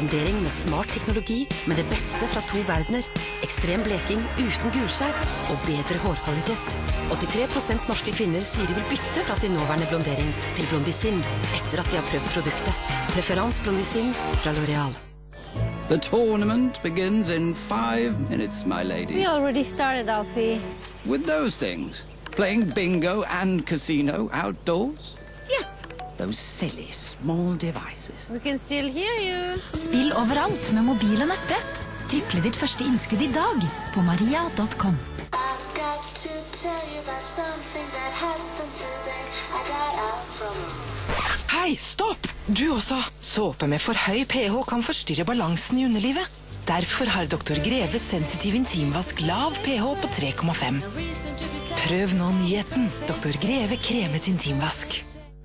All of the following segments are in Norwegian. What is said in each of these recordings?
Blondering med smart teknologi med det beste fra to verdener. Ekstrem bleking uten gulskjær og bedre hårkvalitet. 83 norske kvinner sier de vil bytte fra sin nåværende blondering til Blondisim etter at de har prøvd produktet. Preferans Blondisim fra L'Oreal. The tournament begins in five minutes, my lady. We already started, Alfie. With those things. Playing bingo and casino outdoors? Those silly small devices. We can still hear you. Spill overalt med mobil og nettbrett. Triple ditt første innskudd i dag på maria.com. Hei, stopp! Du også. Såpe med for høy pH kan forstyrre balansen i underlivet. Derfor har Dr. Greves sensitiv intimvask lav pH på 3,5. Prøv nå nyheten. Dr. Greve kremet intimvask.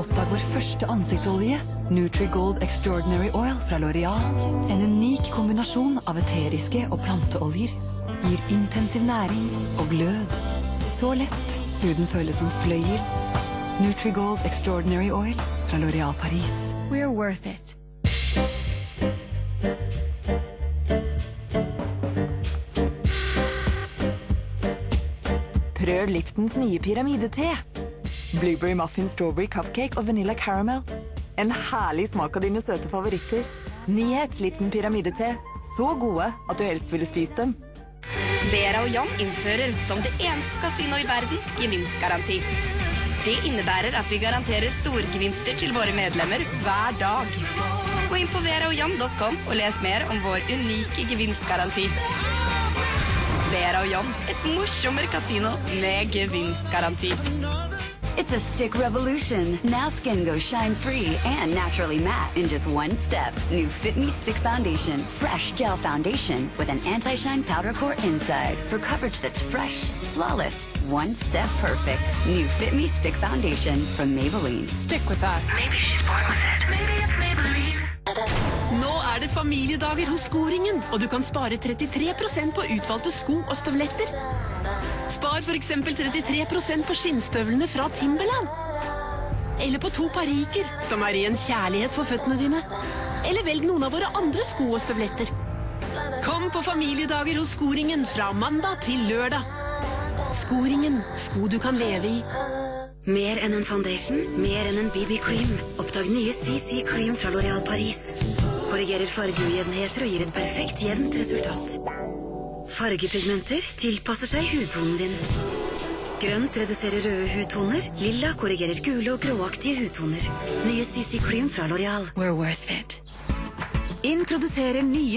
Oppdag vår første ansiktsolje, Nutrigold Extraordinary Oil fra L'Oreal. En unik kombinasjon av eteriske og planteoljer. Gir intensiv næring og glød. Så lett huden føles som fløyel. Nutrigold Extraordinary Oil fra L'Oreal Paris. We're worth it. Prøv Liptons nye pyramidete. Blueberry muffin, strawberry cupcake og vanilla caramel. En herlig smak av dine søte favoritter. Nyhet Lipton pyramidete. Så gode at du helst ville spist dem. Vera og Jan innfører som det eneste kasino i verden gevinstgaranti. Det innebærer at vi garanterer storgevinster til våre medlemmer hver dag. Gå inn på veraogjan.com og les mer om vår unike gevinstgaranti. Vera og Jan, et morsommere kasino med gevinstgaranti. It's a stick revolution. Now skin goes shine free and naturally matte in just one step. New Fit Me Stick Foundation. Fresh gel foundation with an anti-shine powder core inside for coverage that's fresh, flawless, one step perfect. New Fit Me Stick Foundation from Maybelline. Stick with us. Nå er det familiedager hos Skoringen, og du kan spare 33% på utvalgte sko og støvletter. Spar f.eks. 33% på skinnstøvlene fra Timberland. Eller på to pariker, som er i en kjærlighet for føttene dine. Eller velg noen av våre andre sko og støvletter. Kom på familiedager hos Skoringen fra mandag til lørdag. Skoringen, sko du kan leve i. Mer enn en foundation, mer enn en BB-cream. Oppdag nye CC Cream fra L'Oreal Paris. Korrigerer fargeujevnheter og gir et perfekt jevnt resultat. Fargepigmenter tilpasser seg hudtonen din. Grønt reduserer røde hudtoner. Lilla korrigerer gule og gråaktige hudtoner. Nye CC Cream fra L'Oreal. We're worth it. Introduserer nye